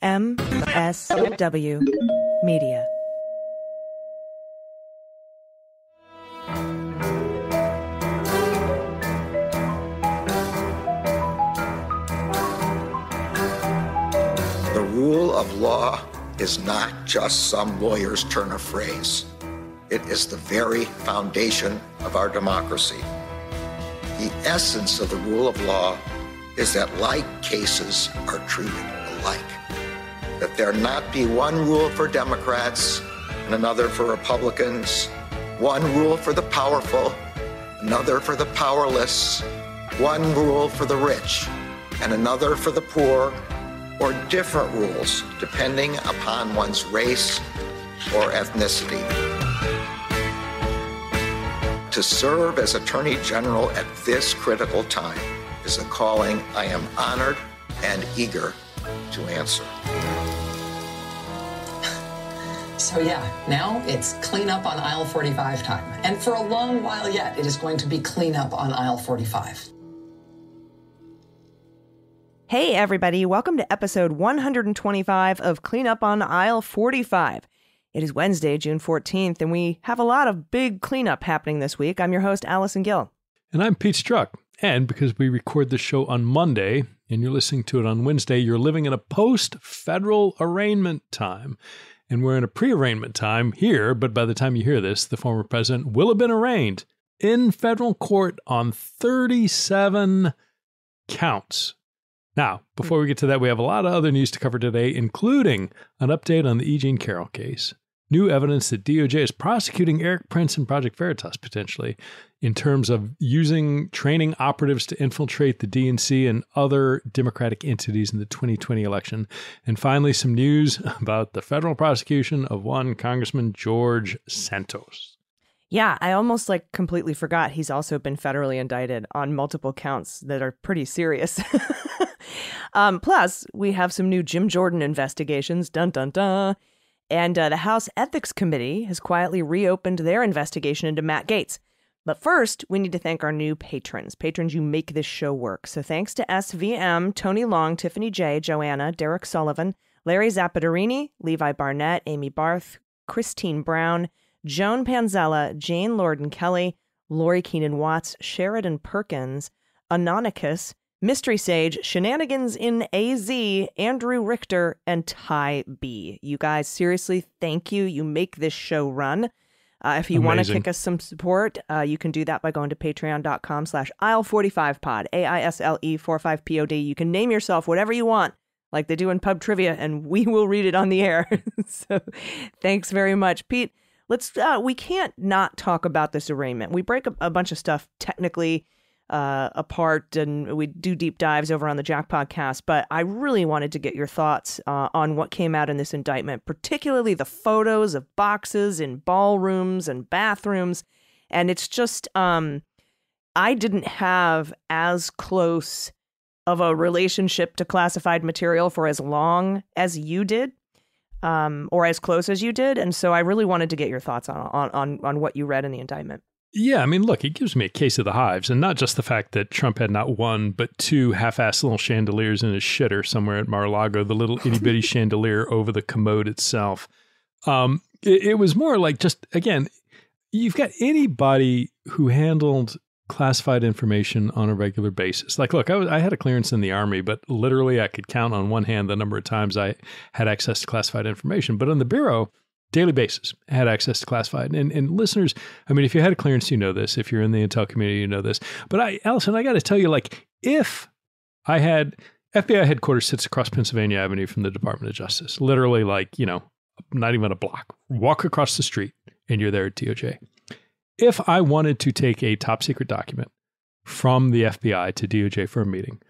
MSW Media. The rule of law is not just some lawyer's turn of phrase. It is the very foundation of our democracy. The essence of the rule of law is that like cases are treated alike. That there not be one rule for Democrats and another for Republicans, one rule for the powerful, another for the powerless, one rule for the rich and another for the poor, or different rules depending upon one's race or ethnicity. To serve as Attorney General at this critical time is a calling I am honored and eager to answer. So, yeah, now it's cleanup on aisle 45 time. And for a long while yet, it is going to be cleanup on aisle 45. Hey, everybody, welcome to episode 125 of Cleanup on Aisle 45. It is Wednesday, June 14th, and we have a lot of big cleanup happening this week. I'm your host, Allison Gill. And I'm Pete Strzok. And because we record the show on Monday and you're listening to it on Wednesday, you're living in a post federal arraignment time. And we're in a pre arraignment time here, but by the time you hear this, the former president will have been arraigned in federal court on 37 counts. Now, before we get to that, we have a lot of other news to cover today, including an update on the E. Jean Carroll case, new evidence that DOJ is prosecuting Erik Prince and Project Veritas potentially in terms of using training operatives to infiltrate the DNC and other Democratic entities in the 2020 election. And finally, some news about the federal prosecution of one Congressman George Santos. Yeah, I almost like completely forgot he's also been federally indicted on multiple counts that are pretty serious. um, plus, we have some new Jim Jordan investigations. Dun dun dun. And uh, the House Ethics Committee has quietly reopened their investigation into Matt Gaetz. But first, we need to thank our new patrons. Patrons, you make this show work. So thanks to SVM, Tony Long, Tiffany J, Joanna, Derek Sullivan, Larry Zappaterini, Levi Barnett, Amy Barth, Christine Brown, Joan Panzella, Jane Lorden Kelly, Lori Keenan Watts, Sheridan Perkins, Anonicus, Mystery Sage, Shenanigans in AZ, Andrew Richter, and Ty B. You guys, seriously, thank you. You make this show run. Uh, if you want to kick us some support, uh, you can do that by going to patreon.com slash aisle45pod, A-I-S-L-E 45-P-O-D. You can name yourself whatever you want, like they do in pub trivia, and we will read it on the air. so thanks very much. Pete, let's, uh, we can't not talk about this arraignment. We break a, a bunch of stuff technically uh, apart and we do deep dives over on the Jack podcast. But I really wanted to get your thoughts uh, on what came out in this indictment, particularly the photos of boxes in ballrooms and bathrooms. And it's just, um, I didn't have as close of a relationship to classified material for as long as you did. Um, or as close as you did, and so I really wanted to get your thoughts on on on, on what you read in the indictment. Yeah, I mean, look, it gives me a case of the hives, and not just the fact that Trump had not one, but two half-assed little chandeliers in his shitter somewhere at Mar-a-Lago, the little itty-bitty chandelier over the commode itself. Um, it, it was more like just, again, you've got anybody who handled classified information on a regular basis. Like, look, I, was, I had a clearance in the Army, but literally I could count on one hand the number of times I had access to classified information. But on the Bureau, daily basis had access to classified. And, and listeners, I mean, if you had a clearance, you know this. If you're in the intel community, you know this. But I, Allison, I got to tell you, like, if I had FBI headquarters sits across Pennsylvania Avenue from the Department of Justice, literally, like, you know, not even a block. Walk across the street and you're there at DOJ. If I wanted to take a top secret document from the FBI to DOJ for a meeting,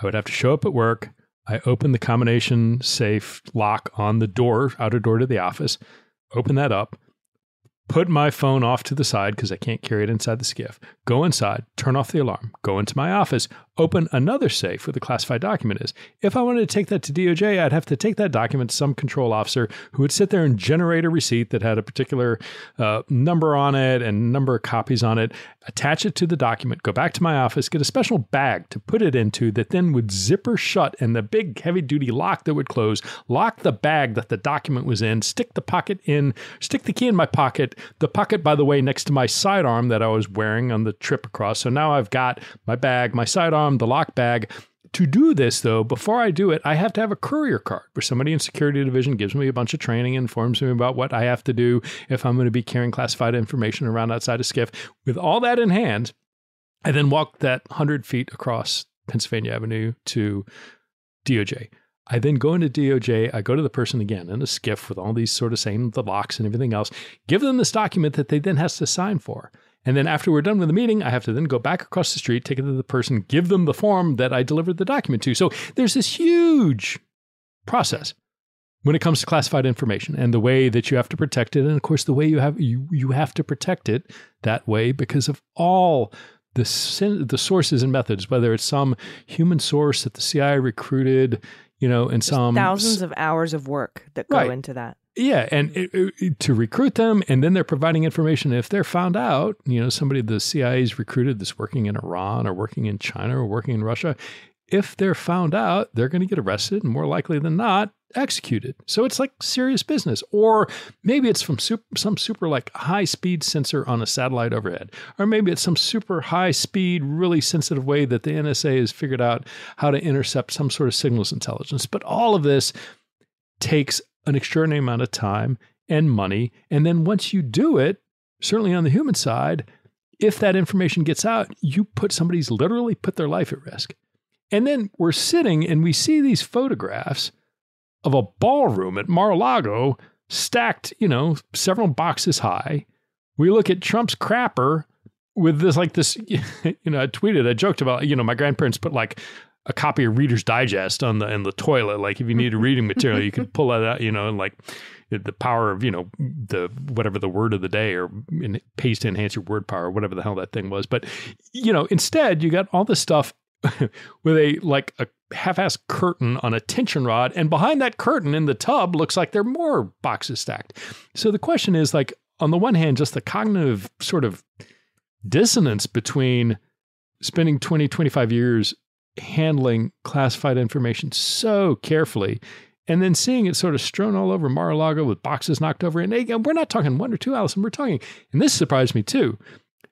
I would have to show up at work. I open the combination safe lock on the door, outer door to the office, open that up, put my phone off to the side because I can't carry it inside the SCIF, go inside, turn off the alarm, go into my office, open another safe where the classified document is. If I wanted to take that to DOJ, I'd have to take that document to some control officer who would sit there and generate a receipt that had a particular uh, number on it and number of copies on it, attach it to the document, go back to my office, get a special bag to put it into that then would zipper shut and the big heavy duty lock that would close, lock the bag that the document was in, stick the pocket in, stick the key in my pocket, the pocket, by the way, next to my sidearm that I was wearing on the trip across. So now I've got my bag, my sidearm, the lock bag. To do this, though, before I do it, I have to have a courier card where somebody in security division gives me a bunch of training, informs me about what I have to do if I'm going to be carrying classified information around outside of SCIF. With all that in hand, I then walk that 100 feet across Pennsylvania Avenue to DOJ. I then go into DOJ. I go to the person again in a SCIF with all these sort of same the locks and everything else. Give them this document that they then has to sign for. And then after we're done with the meeting, I have to then go back across the street, take it to the person, give them the form that I delivered the document to. So there's this huge process when it comes to classified information and the way that you have to protect it. And of course, the way you have you you have to protect it that way because of all the the sources and methods, whether it's some human source that the CIA recruited, you know, and some thousands of hours of work that go Right. into that. Yeah, and it, it- to recruit them, and then they're providing information. If they're found out, you know, somebody the CIA's recruited that's working in Iran or working in China or working in Russia, if they're found out, they're going to get arrested and more likely than not executed. So it's like serious business. Or maybe it's from super, some super like high speed sensor on a satellite overhead, or maybe it's some super high speed, really sensitive way that the NSA has figured out how to intercept some sort of signals intelligence. But all of this takes an extraordinary amount of time and money. And then once you do it, certainly on the human side, if that information gets out, you put somebody's literally put their life at risk. And then we're sitting and we see these photographs of a ballroom at Mar-a-Lago stacked, you know, several boxes high. We look at Trump's crapper with this like this, you know, I tweeted, I joked about, you know, my grandparents put like a copy of Reader's Digest on the in the toilet. Like if you needed reading material, you could pull that out, you know, and like the power of, you know, the whatever the word of the day or in, pays to enhance your word power, whatever the hell that thing was. But you know, instead you got all this stuff with a like a half-ass curtain on a tension rod, and behind that curtain in the tub looks like there are more boxes stacked. So the question is like, on the one hand, just the cognitive sort of dissonance between spending 20, 25 years handling classified information so carefully and then seeing it sort of strewn all over Mar-a-Lago with boxes knocked over. And again, we're not talking one or two, Allison. We're talking, and this surprised me too.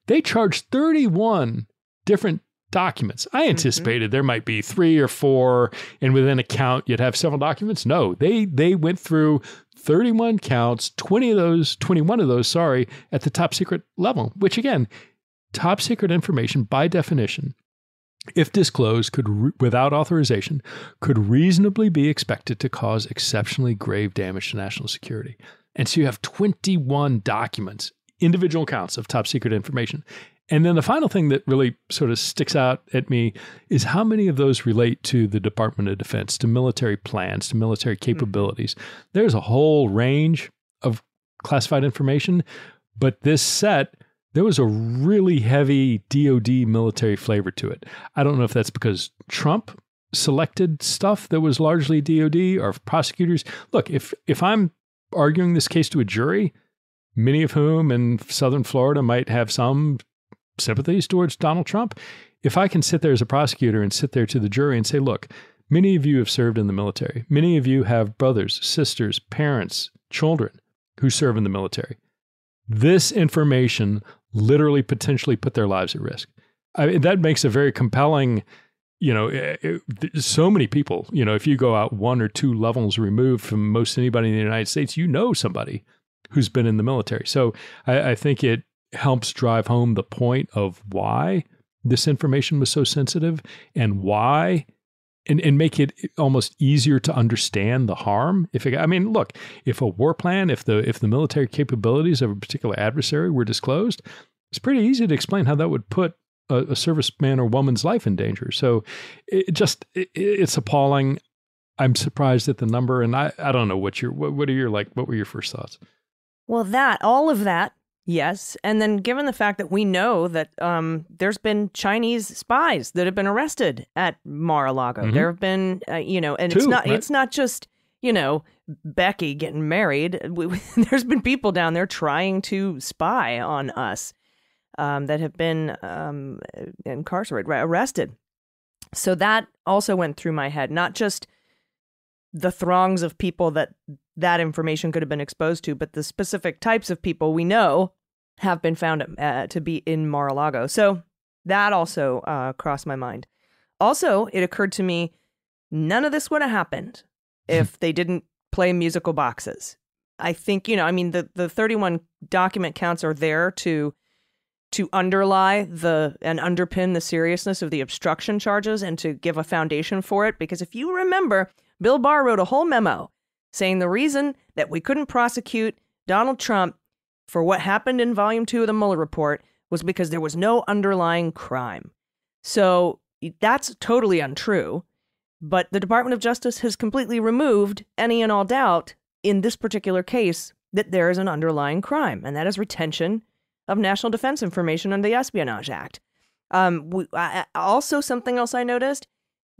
They charged 31 different documents. I mm-hmm. anticipated there might be three or four, and within a count you'd have several documents. No, they they went through 31 counts, 20 of those, 21 of those, sorry, at the top secret level, which again, top secret information by definition if disclosed could without authorization could reasonably be expected to cause exceptionally grave damage to national security. And so you have 21 documents individual counts of top secret information. And then the final thing that really sort of sticks out at me is how many of those relate to the Department of Defense, to military plans, to military hmm. capabilities. There's a whole range of classified information, but this set there was a really heavy DoD military flavor to it. I don't know if that's because Trump selected stuff that was largely DoD or prosecutors. Look, if if I'm arguing this case to a jury, many of whom in southern Florida might have some sympathies towards Donald Trump, if I can sit there as a prosecutor and sit there to the jury and say, look, many of you have served in the military. Many of you have brothers, sisters, parents, children who serve in the military. This information literally potentially put their lives at risk. I mean, that makes a very compelling, you know, eh, eh, th- so many people, you know, if you go out one or two levels removed from most anybody in the United States, you know somebody who's been in the military. So I, I think it helps drive home the point of why this information was so sensitive and why and, and make it almost easier to understand the harm. If it, I mean, look, if a war plan, if the if the military capabilities of a particular adversary were disclosed, it's pretty easy to explain how that would put a, a serviceman or woman's life in danger. So it just it, it's appalling. I'm surprised at the number, and I, I don't know what your what, what are your like what were your first thoughts? Well, that all of that Yes, and then given the fact that we know that um, there's been Chinese spies that have been arrested at Mar-a-Lago, Mhm. there have been, uh, you know, and it's not right? it's not just you know Becky getting married. We, we- there's been people down there trying to spy on us um, that have been um, incarcerated, right, arrested. So that also went through my head, not just the throngs of people that that information could have been exposed to, but the specific types of people we know have been found uh, to be in Mar-a-Lago. So that also uh, crossed my mind. Also, it occurred to me none of this would have happened if they didn't play musical boxes. I think you know. I mean, the the 31 document counts are there to to underlie the and underpin the seriousness of the obstruction charges and to give a foundation for it. Because if you remember, Bill Barr wrote a whole memo saying the reason that we couldn't prosecute Donald Trump for what happened in volume two of the Mueller report was because there was no underlying crime. So that's totally untrue. But the Department of Justice has completely removed any and all doubt in this particular case that there is an underlying crime, and that is retention of national defense information under the Espionage Act. Um, we, I- also, something else I noticed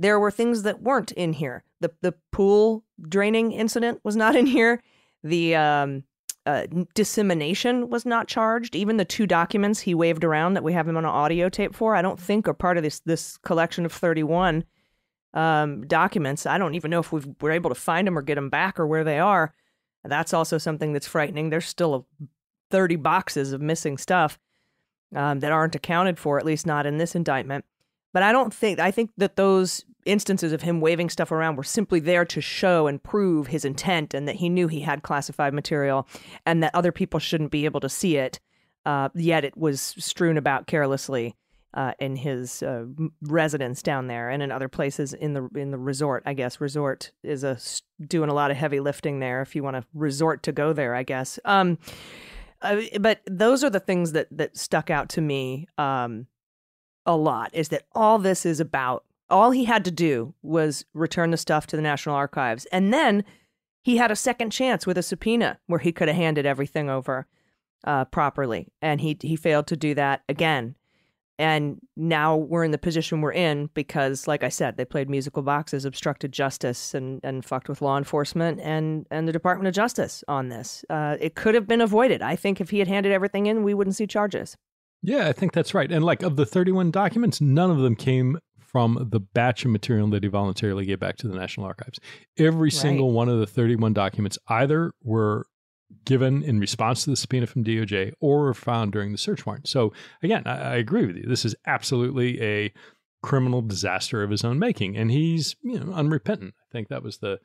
there were things that weren't in here. The the pool draining incident was not in here. The um, uh, dissemination was not charged. Even the two documents he waved around that we have him on an audio tape for, I don't think are part of this this collection of thirty one um, documents. I don't even know if we were able to find them or get them back or where they are. That's also something that's frightening. There's still a 30 boxes of missing stuff um, that aren't accounted for, at least not in this indictment. But I don't think, I think that those instances of him waving stuff around were simply there to show and prove his intent and that he knew he had classified material and that other people shouldn't be able to see it. Uh, yet it was strewn about carelessly uh, in his uh, residence down there and in other places in the in the resort. I guess resort is a doing a lot of heavy lifting there. If you want to resort to go there, I guess. Um, uh, but those are the things that that stuck out to me um, a lot. Is that all this is about? All he had to do was return the stuff to the National Archives, and then he had a second chance with a subpoena where he could have handed everything over uh, properly, and he he failed to do that again. And now we're in the position we're in because, like I said, they played musical boxes, obstructed justice, and, and fucked with law enforcement and, and the Department of Justice on this. Uh, it could have been avoided. I think if he had handed everything in, we wouldn't see charges. Yeah, I think that's right. And like of the 31 documents, none of them came from the batch of material that he voluntarily gave back to the National Archives. Every single one of the 31 documents either were given in response to the subpoena from DOJ or were found during the search warrant. So again, I, I agree with you. This is absolutely a criminal disaster of his own making, and he's you know unrepentant. I think that was the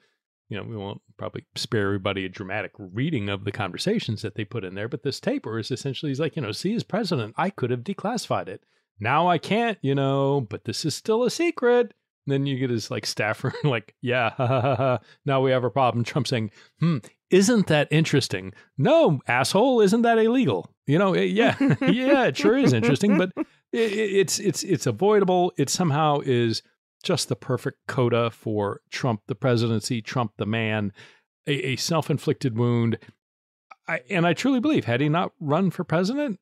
you know, we won't probably spare everybody a dramatic reading of the conversations that they put in there, but this taper is essentially he's like, you know, see, as president, I could have declassified it. Now I can't, you know, but this is still a secret. And then you get his like staffer, like, yeah, ha, ha, ha, now we have a problem. Trump saying, hmm, isn't that interesting? No, asshole, isn't that illegal? You know, eh, yeah, yeah, it sure is interesting, but it, it's it's it's avoidable. It somehow is just the perfect coda for Trump the presidency, Trump the man, a, a self-inflicted wound. I, and I truly believe, had he not run for president,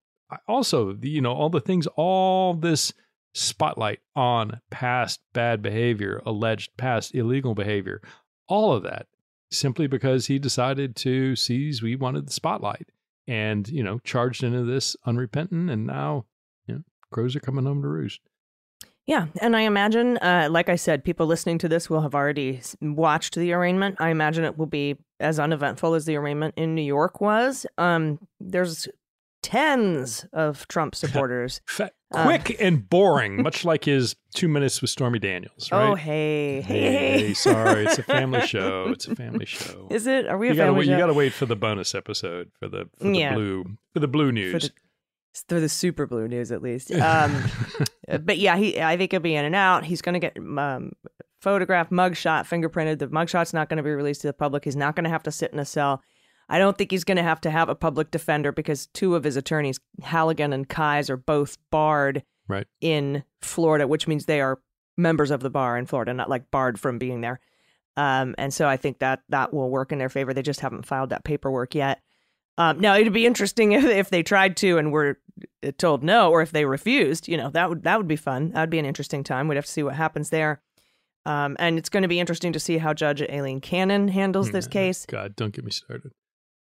also, you know, all the things, all this spotlight on past bad behavior, alleged past illegal behavior, all of that, simply because he decided to seize, we wanted the spotlight, and you know, charged into this unrepentant, and now, you know, crows are coming home to roost. Yeah, and I imagine, uh, like I said, people listening to this will have already watched the arraignment. I imagine it will be as uneventful as the arraignment in New York was. Um, there's tens of Trump supporters. Uh. quick and boring, much like his two minutes with Stormy Daniels, right? Oh, hey, hey, hey. sorry, it's a family show. It's a family show. Is it? Are we a you gotta family wait. show? You gotta wait for the bonus episode for the for the Yeah. blue for the blue for news. the, for the super blue news at least. Um, but yeah, he I think he'll be in and out. He's going to get um, photographed, mugshot, fingerprinted. The mugshot's not going to be released to the public. He's not going to have to sit in a cell. I don't think he's going to have to have a public defender because two of his attorneys, Halligan and Kise, are both barred right. in Florida, which means they are members of the bar in Florida, not like barred from being there. Um, and so I think that that will work in their favor. They just haven't filed that paperwork yet. Um, now it'd be interesting if, if they tried to and were told no, or if they refused. You know, that would that would be fun. That would be an interesting time. We'd have to see what happens there. Um, and it's going to be interesting to see how Judge Aileen Cannon handles this case. God, don't get me started.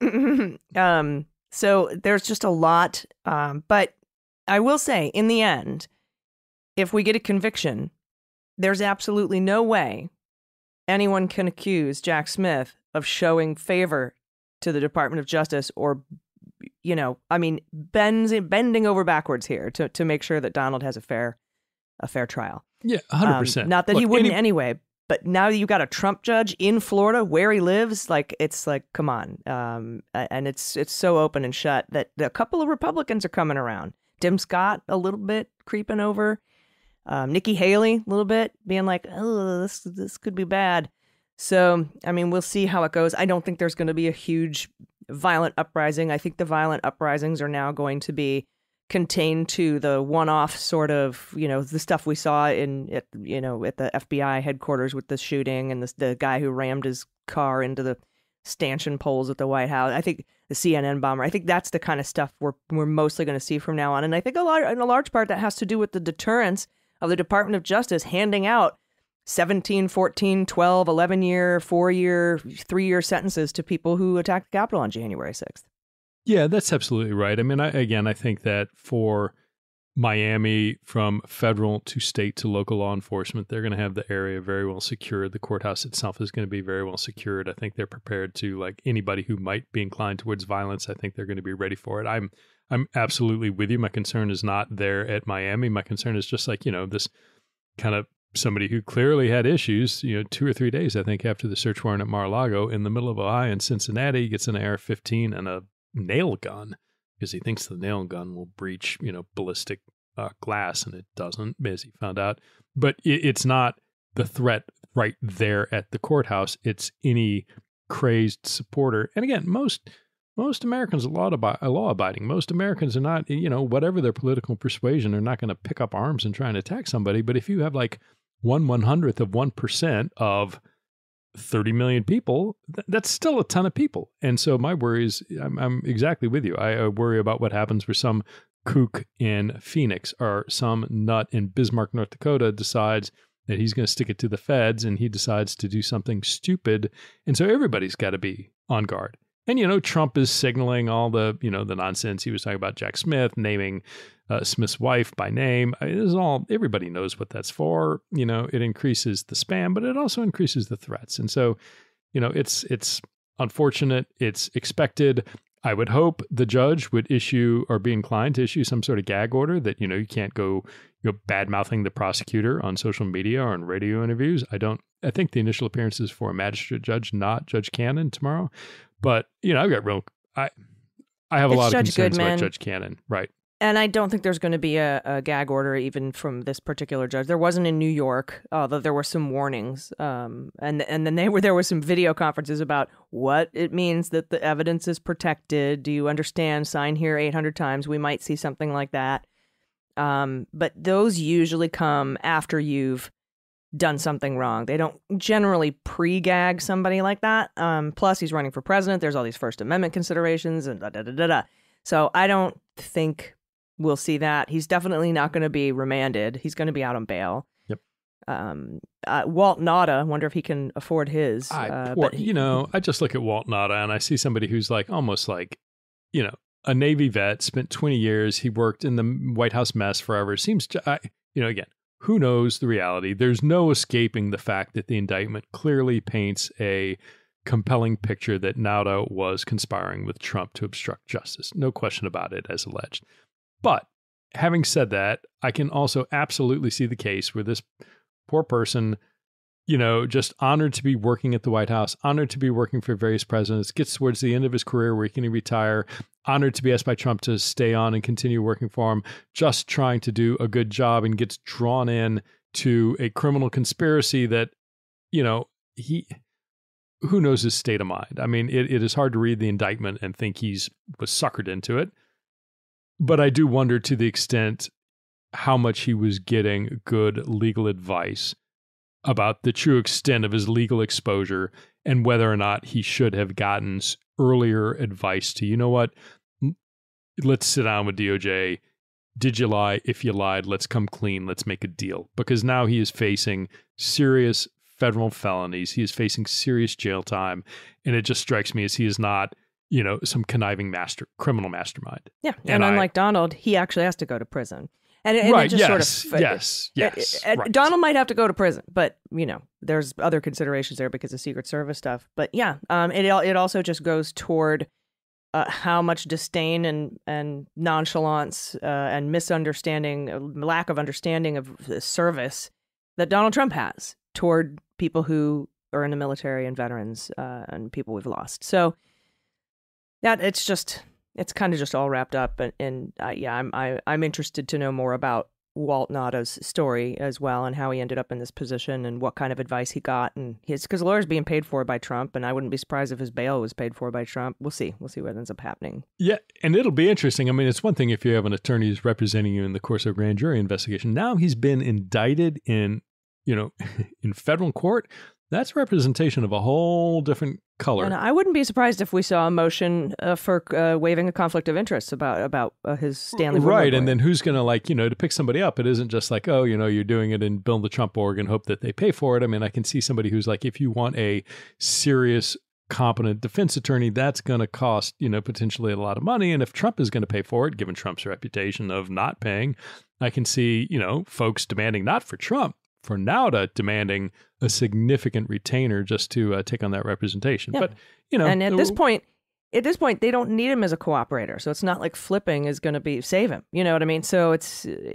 um, so there's just a lot. Um, but I will say, in the end, if we get a conviction, there's absolutely no way anyone can accuse Jack Smith of showing favor to the Department of Justice or you know, I mean, bends bending over backwards here to to make sure that Donald has a fair a fair trial. Yeah, hundred um, percent. Not that Look, he wouldn't any- anyway, but now you got a Trump judge in Florida where he lives, like it's like, come on, um, and it's it's so open and shut that a couple of Republicans are coming around. Tim Scott a little bit creeping over, um, Nikki Haley a little bit being like, oh, this this could be bad. So I mean, we'll see how it goes. I don't think there's going to be a huge violent uprising. I think the violent uprisings are now going to be contained to the one-off sort of you know the stuff we saw in at, you know at the FBI headquarters with the shooting and the the guy who rammed his car into the stanchion poles at the White House. I think the CNN bomber. I think that's the kind of stuff we're we're mostly going to see from now on. And I think a lot in a large part that has to do with the deterrence of the Department of Justice handing out 17, 14, 12, 11 year, 4 year, 3 year sentences to people who attacked the Capitol on January 6th. Yeah, that's absolutely right. I mean, I, again, I think that for Miami, from federal to state to local law enforcement, they're going to have the area very well secured. The courthouse itself is going to be very well secured. I think they're prepared to, like anybody who might be inclined towards violence, I think they're going to be ready for it. I'm, I'm absolutely with you. My concern is not there at Miami. My concern is just like you know this kind of somebody who clearly had issues, you know, two or three days, I think, after the search warrant at Mar-a-Lago in the middle of Ohio in Cincinnati, gets an AR-15 and a nail gun because he thinks the nail gun will breach, you know, ballistic uh, glass, and it doesn't, as he found out. But it, it's not the threat right there at the courthouse. It's any crazed supporter. And again, most most Americans are law, law abiding. Most Americans are not, you know, whatever their political persuasion, they're not going to pick up arms and try and attack somebody. But if you have like one one hundredth of one percent of 30 million people, th- that's still a ton of people. And so my worries, I'm, I'm exactly with you. I, worry about what happens where some kook in Phoenix or some nut in Bismarck, North Dakota decides that he's going to stick it to the feds and he decides to do something stupid. And so everybody's got to be on guard. And you know, Trump is signaling all the you know the nonsense he was talking about Jack Smith naming uh, Smith's wife by name. I mean, this is all everybody knows what that's for. You know, it increases the spam, but it also increases the threats. And so, you know, it's it's unfortunate. It's expected. I would hope the judge would issue or be inclined to issue some sort of gag order that you know you can't go you know bad mouthing the prosecutor on social media or on radio interviews. I don't. I think the initial appearance is for a magistrate judge, not Judge Cannon tomorrow. But you know, I've got real. I I have a it's lot Judge of concerns Goodman. about Judge Cannon, right? And I don't think there's going to be a, a, gag order even from this particular judge. There wasn't in New York, although there were some warnings. Um, and and then they were there were some video conferences about what it means that the evidence is protected. Do you understand? Sign here 800 times. We might see something like that. Um, but those usually come after you've done something wrong. They don't generally pre-gag somebody like that. Um, plus, he's running for president. There's all these First Amendment considerations and da da da da da. So I don't think we'll see that. He's definitely not going to be remanded. He's going to be out on bail. Yep. Um, uh, Walt Nauta, wonder if he can afford his. I, uh, but he, you know, I just look at Walt Nauta and I see somebody who's like almost like, you know, a Navy vet, spent 20 years. He worked in the White House mess forever. Seems, to, I, you know, again, who knows the reality? There's no escaping the fact that the indictment clearly paints a compelling picture that Nauta was conspiring with Trump to obstruct justice. No question about it, as alleged. But having said that, I can also absolutely see the case where this poor person you know, just honored to be working at the White House, honored to be working for various presidents, gets towards the end of his career where he can retire, honored to be asked by Trump to stay on and continue working for him, just trying to do a good job and gets drawn in to a criminal conspiracy that, you know, he who knows his state of mind. I mean, it, it is hard to read the indictment and think he's was suckered into it. But I do wonder to the extent how much he was getting good legal advice about the true extent of his legal exposure and whether or not he should have gotten earlier advice to, you know what, let's sit down with DOJ. Did you lie? If you lied, let's come clean. Let's make a deal. Because now he is facing serious federal felonies. He is facing serious jail time. And it just strikes me as he is not, you know, some conniving master, criminal mastermind. Yeah. And, and unlike I, Donald, he actually has to go to prison. And, and right, it just yes, sort of yes, yes. right. Donald might have to go to prison, but you know, there's other considerations there because of Secret Service stuff. But yeah, um, it it also just goes toward uh, how much disdain and and nonchalance uh, and misunderstanding, uh, lack of understanding of the service that Donald Trump has toward people who are in the military and veterans uh, and people we've lost. So that it's just it's kind of just all wrapped up. And, and uh, yeah, I'm I, am i am interested to know more about Walt Nauta's story as well and how he ended up in this position and what kind of advice he got. And his because lawyer's being paid for by Trump, and I wouldn't be surprised if his bail was paid for by Trump. We'll see. We'll see what ends up happening. Yeah, and it'll be interesting. I mean, it's one thing if you have an attorney who's representing you in the course of a grand jury investigation. Now he's been indicted in you know in federal court that's representation of a whole different color. And I wouldn't be surprised if we saw a motion uh, for uh, waiving a conflict of interest about about uh, his Stanley. Right, and then who's going to like you know to pick somebody up? It isn't just like oh you know you're doing it in build the Trump org and hope that they pay for it. I mean I can see somebody who's like if you want a serious competent defense attorney that's going to cost you know potentially a lot of money and if trump is going to pay for it given trump's reputation of not paying i can see you know folks demanding not for trump for Nauta demanding a significant retainer just to uh, take on that representation. Yeah. But you know, and at this point, at this point, they don't need him as a cooperator, so it's not like flipping is going to be save him. You know what I mean? So it's, uh,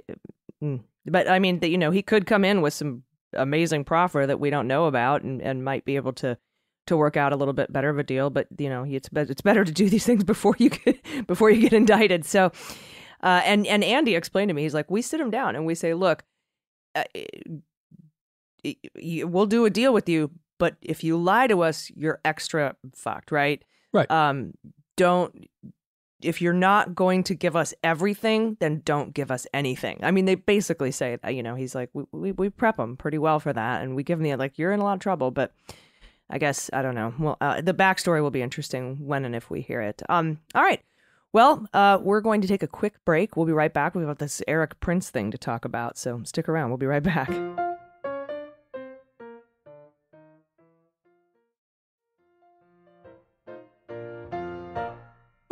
mm. but I mean, that you know, he could come in with some amazing proffer that we don't know about, and, and might be able to to work out a little bit better of a deal. But you know, it's it's better to do these things before you get before you get indicted. So, uh, and and Andy explained to me, he's like, we sit him down and we say, look. Uh, we'll do a deal with you, but if you lie to us, you're extra fucked, right? Right. Um, don't if you're not going to give us everything, then don't give us anything. I mean, they basically say that, you know, he's like, we, we, we prep him pretty well for that. And we give him the, like, you're in a lot of trouble, but I guess, I don't know. Well, uh, the backstory will be interesting when and if we hear it. Um, all right. Well, uh, we're going to take a quick break. We'll be right back. We've got this Erik Prince thing to talk about. So stick around. We'll be right back.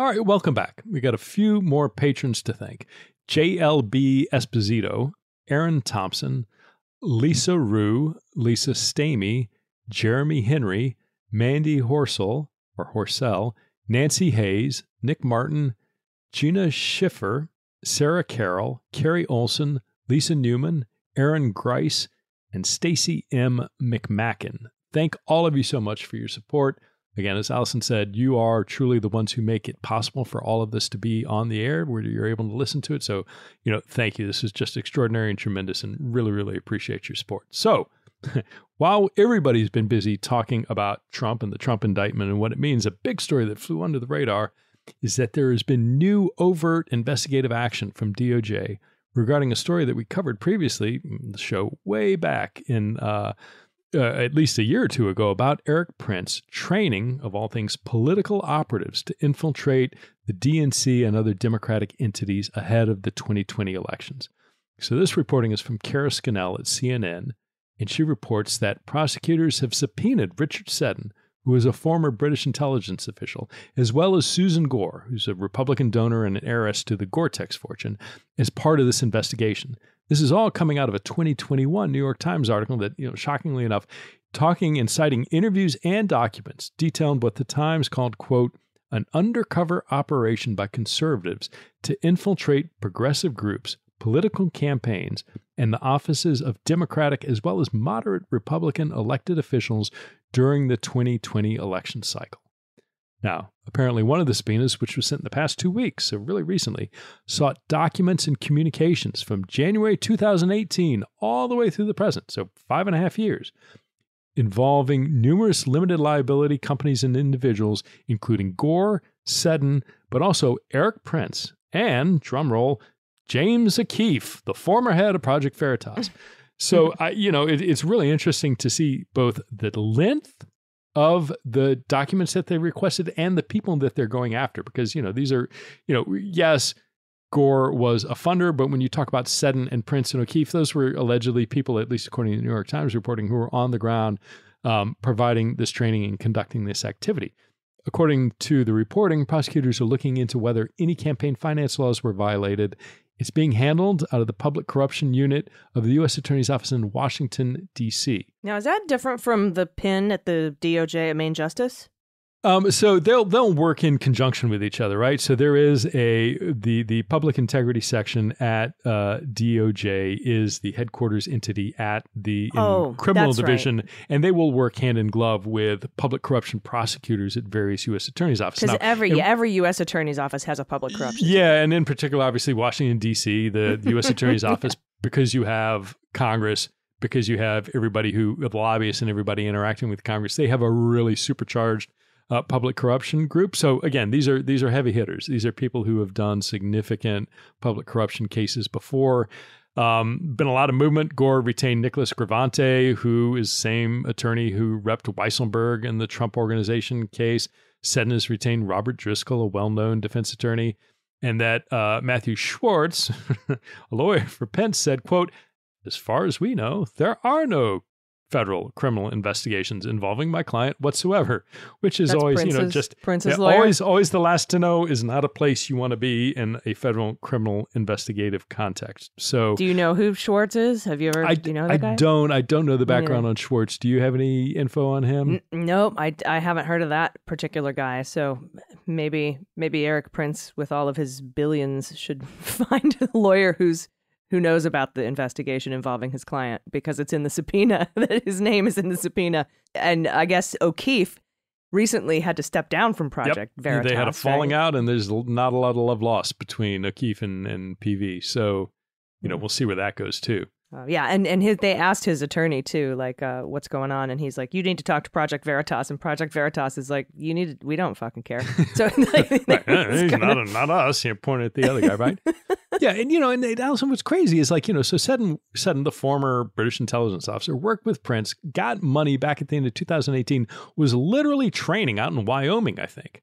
All right, welcome back. We got a few more patrons to thank JLB Esposito, Aaron Thompson, Lisa Rue, Lisa Stamey, Jeremy Henry, Mandy Horsell, or Horsell, Nancy Hayes, Nick Martin, Gina Schiffer, Sarah Carroll, Carrie Olson, Lisa Newman, Aaron Grice, and Stacy M. McMacken. Thank all of you so much for your support. Again, as Allison said, you are truly the ones who make it possible for all of this to be on the air where you're able to listen to it. So, you know, thank you. This is just extraordinary and tremendous and really, really appreciate your support. So, while everybody's been busy talking about Trump and the Trump indictment and what it means, a big story that flew under the radar is that there has been new overt investigative action from DOJ regarding a story that we covered previously, the show way back in uh, uh, at least a year or two ago about Erik Prince training, of all things, political operatives to infiltrate the DNC and other Democratic entities ahead of the 2020 elections. So, this reporting is from Kara Scannell at CNN, and she reports that prosecutors have subpoenaed Richard Seddon, who is a former British intelligence official, as well as Susan Gore, who's a Republican donor and an heiress to the Gore-Tex fortune, as part of this investigation. This is all coming out of a 2021 New York Times article that, you know, shockingly enough, talking and citing interviews and documents detailing what the Times called, quote, an undercover operation by conservatives to infiltrate progressive groups, political campaigns, and the offices of Democratic as well as moderate Republican elected officials during the 2020 election cycle. Now, apparently, one of the subpoenas, which was sent in the past two weeks, so really recently, sought documents and communications from January 2018 all the way through the present, so five and a half years, involving numerous limited liability companies and individuals, including Gore, Seddon, but also Erik Prince and, drumroll, James O'Keefe, the former head of Project Veritas. So, I, you know, it, it's really interesting to see both the length of the documents that they requested and the people that they're going after because you know these are you know yes Gore was a funder, but when you talk about Seddon and Prince and O'Keefe, those were allegedly people, at least according to the New York Times reporting, who were on the ground um, providing this training and conducting this activity. According to the reporting, prosecutors are looking into whether any campaign finance laws were violated. It's being handled out of the Public Corruption Unit of the U.S. Attorney's Office in Washington, D.C. Now, is that different from the pin at the DOJ at Main Justice? Um, so they'll they'll work in conjunction with each other, right? So there is a the the public integrity section at uh, DOJ is the headquarters entity at the Oh, criminal division, and they will work hand in glove with public corruption prosecutors at various U.S. attorneys' offices. Because every every U.S. attorney's office has a public corruption. yeah, and in particular, obviously Washington D.C., the U.S. Attorney's Office, because you have Congress, because you have everybody who the lobbyists and everybody interacting with Congress, they have a really supercharged uh, public corruption group. So again, these are these are heavy hitters. These are people who have done significant public corruption cases before. Um, been a lot of movement. Gore retained Nicholas Gravante, who is same attorney who repped Weisselberg in the Trump organization case. Seddon has retained Robert Driscoll, a well-known defense attorney, and that uh, Matthew Schwartz, a lawyer for Prince, said, "quote As far as we know, there are no federal criminal investigations involving my client whatsoever." Which is That's always, you know, just Prince's yeah, lawyer? always always the last to know is not a place you want to be in a federal criminal investigative context. So Do you know who Schwartz is? Have you ever? I, do you know that I guy? don't I don't know the background on Schwartz. Do you have any info on him? N- nope, I, I haven't heard of that particular guy. So maybe maybe Erik Prince, with all of his billions, should find a lawyer who's who knows about the investigation involving his client because it's in the subpoena. That his name is in the subpoena, and I guess O'Keefe recently had to step down from Project Veritas. They had a falling right? out, and there's not a lot of love lost between O'Keefe and, and PV. So, you know, Hmm. we'll see where that goes too. Uh, yeah, and and his, they asked his attorney too, like, uh, what's going on, and he's like, you need to talk to Project Veritas, and Project Veritas is like, you need, to, we don't fucking care. So like, Right. He's not, not us. You're pointing at the other guy, right? yeah. And, you know, and it- Allison, what's crazy is like, you know, so Seddon, Seddon, the former British intelligence officer, worked with Prince, got money back at the end of 2018, was literally training out in Wyoming, I think.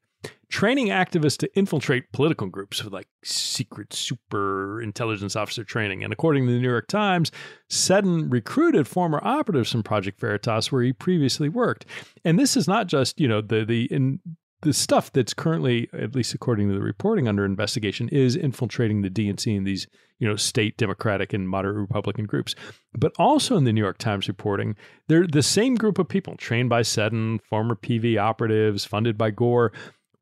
Training activists to infiltrate political groups with like secret super intelligence officer training. And according to the New York Times, Seddon recruited former operatives from Project Veritas where he previously worked. And this is not just, you know, the the in the stuff that's currently, at least according to the reporting under investigation, is infiltrating the DNC and these, you know, state Democratic and moderate Republican groups. But also in the New York Times reporting, they're the same group of people trained by Seddon, former PV operatives, funded by Gore,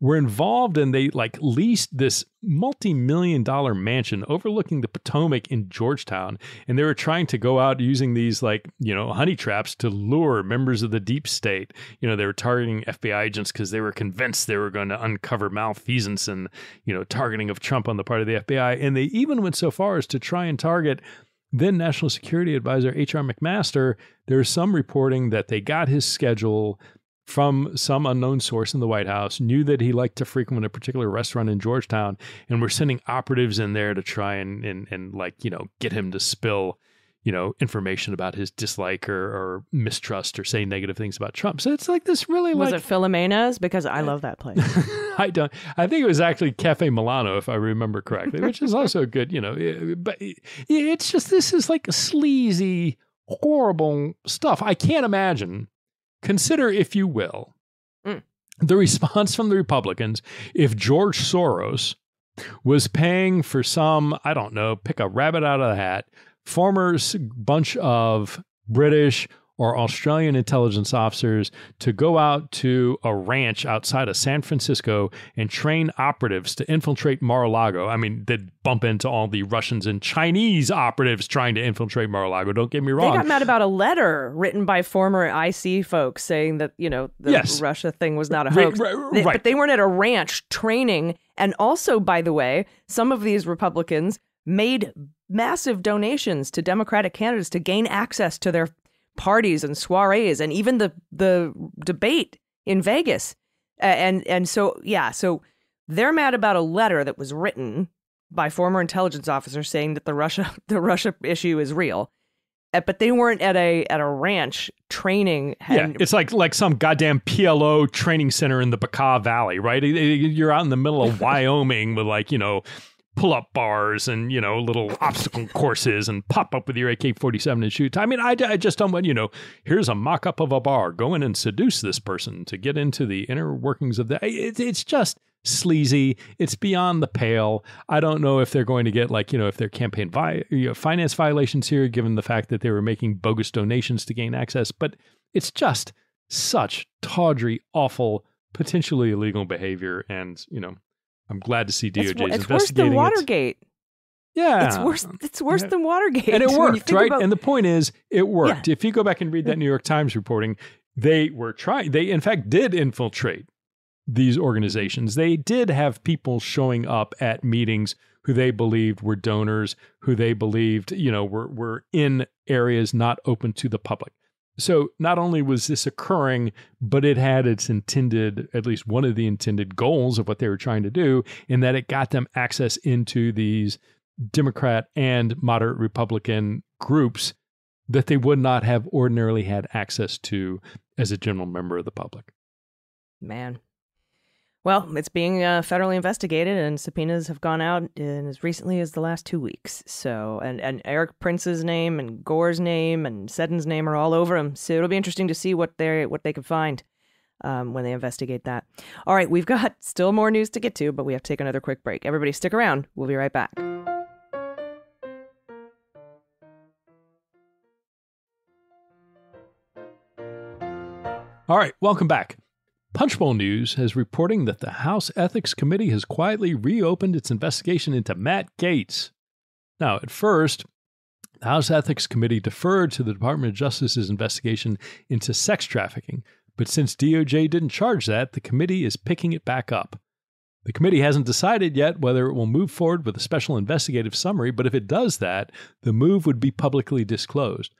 were involved and they like leased this multi-million dollar mansion overlooking the Potomac in Georgetown. And they were trying to go out using these like you know honey traps to lure members of the deep state. You know they were targeting FBI agents because they were convinced they were going to uncover malfeasance and you know targeting of Trump on the part of the FBI and they even went so far as to try and target then National Security Advisor H.R. McMaster, there's some reporting that they got his schedule from some unknown source in the White House, knew that he liked to frequent a particular restaurant in Georgetown, and were sending operatives in there to try and, and, and like, you know, get him to spill, you know, information about his dislike or, or mistrust or say negative things about Trump. So it's like this really was like it Philomena's? Because I love that place. I don't. I think it was actually Cafe Milano, if I remember correctly, which is also good. You know, eh, but it's just this is like sleazy, horrible stuff. I can't imagine. Consider, if you will, Mm. the response from the Republicans if George Soros was paying for some, I don't know, pick a rabbit out of the hat, former bunch of British or Australian intelligence officers to go out to a ranch outside of San Francisco and train operatives to infiltrate Mar-a-Lago. I mean, they'd bump into all the Russians and Chinese operatives trying to infiltrate Mar-a-Lago. Don't get me wrong. They got mad about a letter written by former IC folks saying that, you know, the Yes. Russia thing was not a Right, hoax. right, They- right. But they weren't at a ranch training. And also, by the way, some of these Republicans made massive donations to Democratic candidates to gain access to their parties and soirees and even the the debate in Vegas. And and so yeah, so they're mad about a letter that was written by former intelligence officers saying that the Russia the Russia issue is real. uh, but they weren't at a at a ranch training. Yeah, it's like like some goddamn PLO training center in the Bekaa Valley, right? You're out in the middle of Wyoming with like you know pull up bars and you know little obstacle courses and pop up with your AK forty seven and shoot. I mean, I, I just don't want you know. Here's a mock up of a bar. Go in and seduce this person to get into the inner workings of the. It, it's just sleazy. It's beyond the pale. I don't know if they're going to get like you know if they're campaign vi- you know, finance violations here, given the fact that they were making bogus donations to gain access. But it's just such tawdry, awful, potentially illegal behavior, and you know I'm glad to see DOJ it's, it's investigating. worse than Watergate. It. Yeah, it's worse. It's worse yeah. than Watergate, and it worked, right? About... And the point is, it worked. Yeah. If you go back and read that New York Times reporting, they were trying. They, in fact, did infiltrate these organizations. They did have people showing up at meetings who they believed were donors, who they believed, you know, were were in areas not open to the public. So not only was this occurring, but it had its intended, at least one of the intended goals of what they were trying to do, in that it got them access into these Democrat and moderate Republican groups that they would not have ordinarily had access to as a general member of the public. Man, well, it's being uh, federally investigated, and subpoenas have gone out in as recently as the last two weeks. So, and, and Erik Prince's name and Gore's name and Seddon's name are all over them. So it'll be interesting to see what they what they can find um, when they investigate that. All right, we've got still more news to get to, but we have to take another quick break. Everybody, stick around. We'll be right back. All right, welcome back. Punchbowl News has reporting that the House Ethics Committee has quietly reopened its investigation into Matt Gaetz. Now, at first, the House Ethics Committee deferred to the Department of Justice's investigation into sex trafficking, but since DOJ didn't charge that, the committee is picking it back up. The committee hasn't decided yet whether it will move forward with a special investigative summary, but if it does that, the move would be publicly disclosed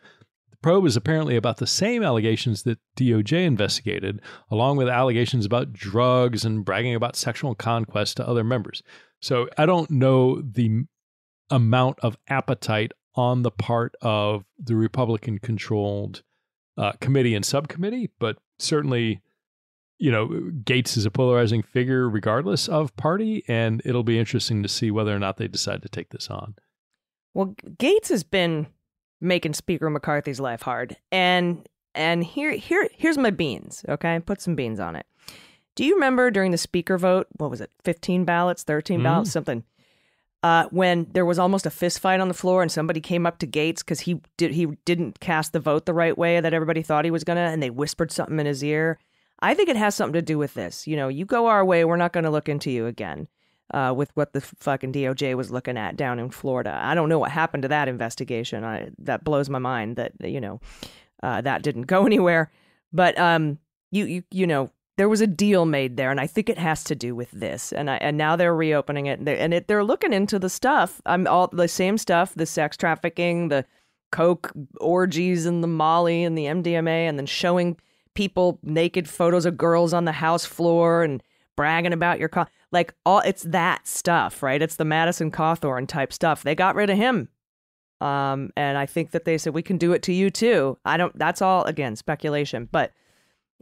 probe is apparently about the same allegations that DOJ investigated, along with allegations about drugs and bragging about sexual conquest to other members. So I don't know the amount of appetite on the part of the Republican controlled uh, committee and subcommittee, but certainly, you know, Gaetz is a polarizing figure regardless of party, and it'll be interesting to see whether or not they decide to take this on. Well, Gaetz has been making Speaker McCarthy's life hard. And and here here here's my beans, okay? Put some beans on it. Do you remember during the speaker vote, what was it, 15 ballots, 13 mm. ballots, something? Uh, when there was almost a fist fight on the floor and somebody came up to Gaetz because he did he didn't cast the vote the right way that everybody thought he was gonna, and they whispered something in his ear. I think it has something to do with this. You know, you go our way, we're not going to look into you again uh, with what the fucking DOJ was looking at down in Florida. I don't know what happened to that investigation. I, that blows my mind that you know uh, that didn't go anywhere. But um, you you you know there was a deal made there, and I think it has to do with this. And I, and now they're reopening it, and, they're, and it, they're looking into the stuff. I'm all the same stuff: the sex trafficking, the coke orgies, and the Molly, and the MDMA, and then showing people naked photos of girls on the house floor and bragging about your car. Like all it's that stuff, right? It's the Madison Cawthorn type stuff. They got rid of him. Um, and I think that they said we can do it to you too. I don't that's all again speculation, but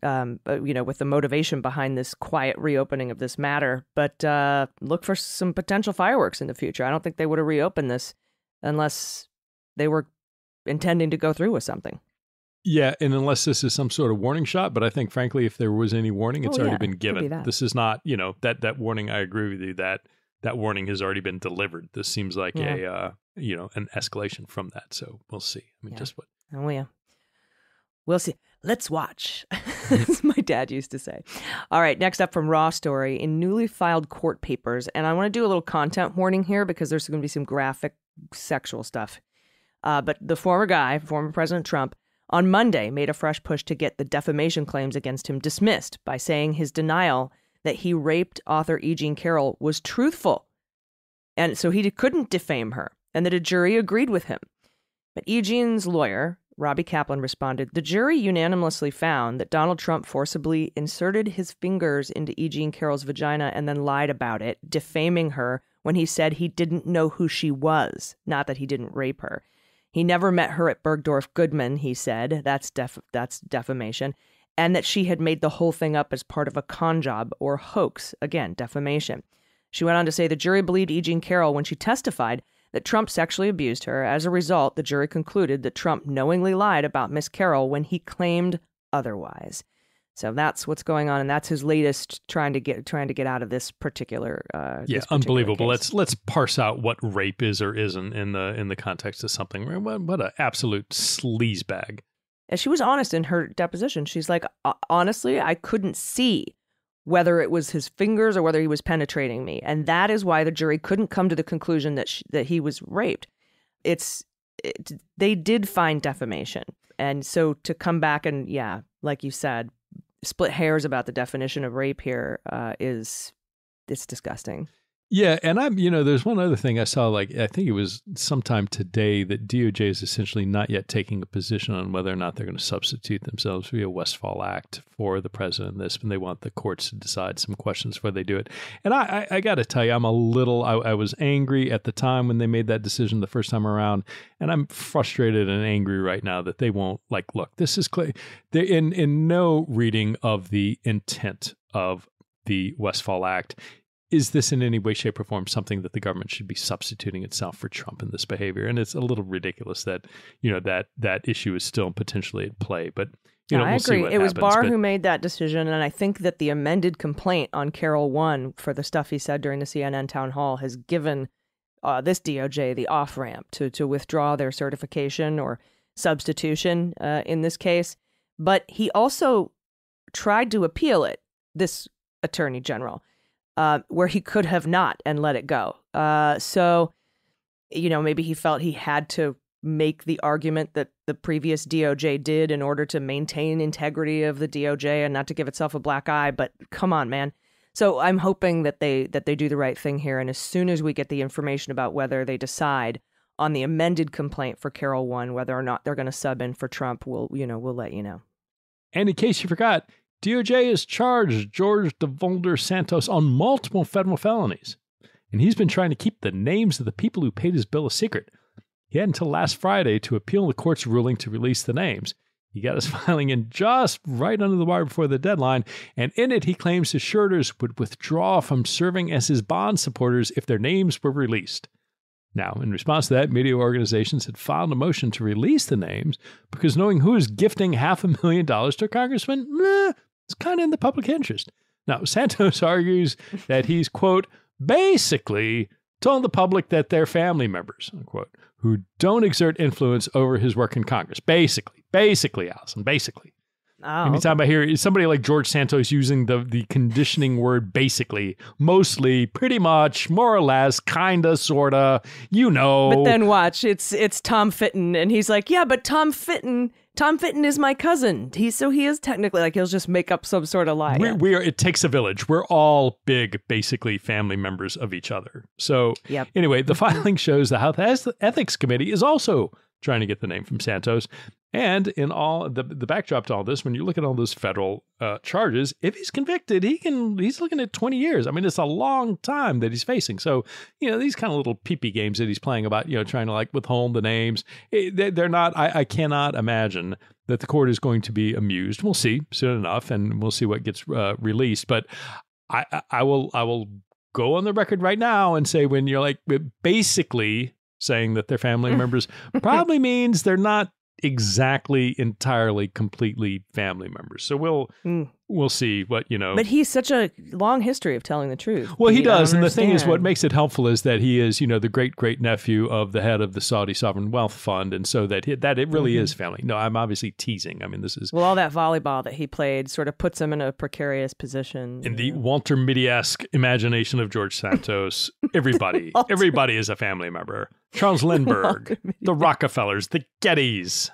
um, but, you know, with the motivation behind this quiet reopening of this matter. But uh, look for some potential fireworks in the future. I don't think they would have reopened this unless they were intending to go through with something. Yeah, and unless this is some sort of warning shot, but I think frankly, if there was any warning, it's oh, already been given. Be this is not, you know, that that warning. I agree with you that that warning has already been delivered. This seems like yeah. a, uh, you know, an escalation from that. So we'll see. I mean, yeah. just what? Oh yeah, we'll see. Let's watch. As my dad used to say. All right, next up from Raw Story in newly filed court papers, and I want to do a little content warning here because there's going to be some graphic sexual stuff. Uh, but the former guy, former President Trump on Monday made a fresh push to get the defamation claims against him dismissed by saying his denial that he raped author E. Jean Carroll was truthful. And so he couldn't defame her, and that a jury agreed with him. But E. Jean's lawyer, Robbie Kaplan, responded The jury unanimously found that Donald Trump forcibly inserted his fingers into E. Jean Carroll's vagina and then lied about it, defaming her when he said he didn't know who she was, not that he didn't rape her. He never met her at Bergdorf Goodman, he said. That's def- that's defamation. And that she had made the whole thing up as part of a con job or hoax. Again, defamation. She went on to say the jury believed E. Jean Carroll when she testified that Trump sexually abused her. As a result, the jury concluded that Trump knowingly lied about Miss Carroll when he claimed otherwise. So that's what's going on, and that's his latest trying to get trying to get out of this particular. Uh, yeah, this particular unbelievable. case. Let's let's parse out what rape is or isn't in the in the context of something. What, what an absolute sleaze bag. And she was honest in her deposition. She's like, "Uh, honestly, I couldn't see whether it was his fingers or whether he was penetrating me, and that is why the jury couldn't come to the conclusion that she, that he was raped. It's it, they did find defamation, and so to come back and yeah, like you said, split hairs about the definition of rape here uh, is it's disgusting. Yeah, and I'm you know there's one other thing I saw like I think it was sometime today that DOJ is essentially not yet taking a position on whether or not they're going to substitute themselves via Westfall Act for the president. This and they want the courts to decide some questions before they do it. And I I, I got to tell you I'm a little I, I was angry at the time when they made that decision the first time around, and I'm frustrated and angry right now that they won't like look. This is clear. They in in no reading of the intent of the Westfall Act is this in any way, shape, or form something that the government should be substituting itself for Trump in this behavior? And it's a little ridiculous that you know that that issue is still potentially at play. But you know, I we'll agree. what it was happens, Barr but- who made that decision, and I think that the amended complaint on Carroll One for the stuff he said during the CNN town hall has given uh, this DOJ the off ramp to to withdraw their certification or substitution uh, in this case. But he also tried to appeal it. This attorney general, uh, where he could have not and let it go. Uh, so, you know, maybe he felt he had to make the argument that the previous DOJ did in order to maintain integrity of the DOJ and not to give itself a black eye. But come on, man. So I'm hoping that they that they do the right thing here. And as soon as we get the information about whether they decide on the amended complaint for Carroll One, whether or not they're going to sub in for Trump, we'll you know we'll let you know. And in case you forgot, DOJ has charged George DeVolder Santos on multiple federal felonies. And he's been trying to keep the names of the people who paid his bill a secret. He had until last Friday to appeal the court's ruling to release the names. He got his filing in just right under the wire before the deadline, and in it he claims his suretors would withdraw from serving as his bond supporters if their names were released. Now, in response to that, media organizations had filed a motion to release the names because knowing who is gifting half a million dollars to a congressman, meh, it's kind of in the public interest. Now, Santos argues that he's, quote, basically told the public that they're family members, unquote, who don't exert influence over his work in Congress. Basically, basically, Allison, basically. Oh, Anytime I hear somebody like George Santos using the, the conditioning word basically, mostly, pretty much, more or less, kinda, sorta, you know. But then watch, it's it's Tom Fitton, and he's like, yeah, but Tom Fitton, Tom Fitton is my cousin. He's so he is technically like he'll just make up some sort of lie. We're, we are, it takes a village. We're all big, basically family members of each other. So, Yep. anyway, the filing shows the House Ethics Committee is also trying to get the name from Santos. And in all the the backdrop to all this, when you look at all those federal uh, charges, if he's convicted, he can he's looking at twenty years. I mean, it's a long time that he's facing. So you know these kind of little peepee games that he's playing about, you know, trying to like withhold the names. eh, they- They're not. I, I cannot imagine that the court is going to be amused. We'll see soon enough, and we'll see what gets uh, released. But I- I will I will go on the record right now and say when you're like basically saying that they're family members probably means they're not exactly entirely completely family members. So we'll Mm. We'll see what, you know. But he's such a long history of telling the truth. well, he does, and the thing is, what makes it helpful is that he is, you know, the great great nephew of the head of the Saudi Sovereign Wealth Fund, and so that he, that it really Mm-hmm. is family. No, I'm obviously teasing. I mean, this is Well, all that volleyball that he played sort of puts him in a precarious position. in the Walter Mitty-esque imagination of George Santos, everybody, everybody is a family member. Charles Lindbergh, the Rockefellers, the Gettys,